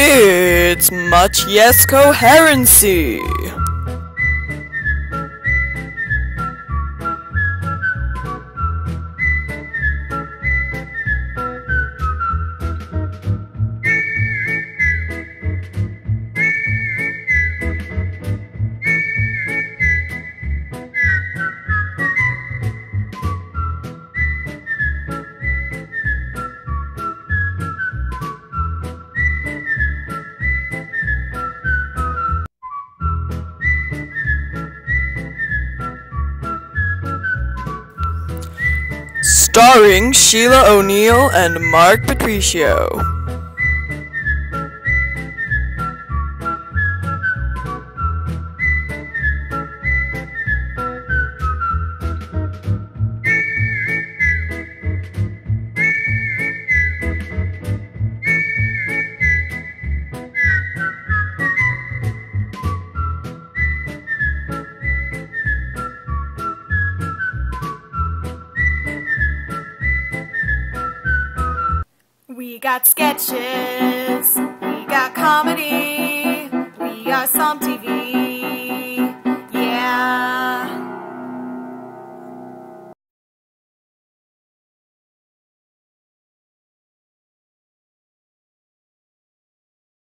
It's much yes coherency. Starring Sheila O'Neill and Mark Patricio. We got sketches, we got comedy, we are SOMPTV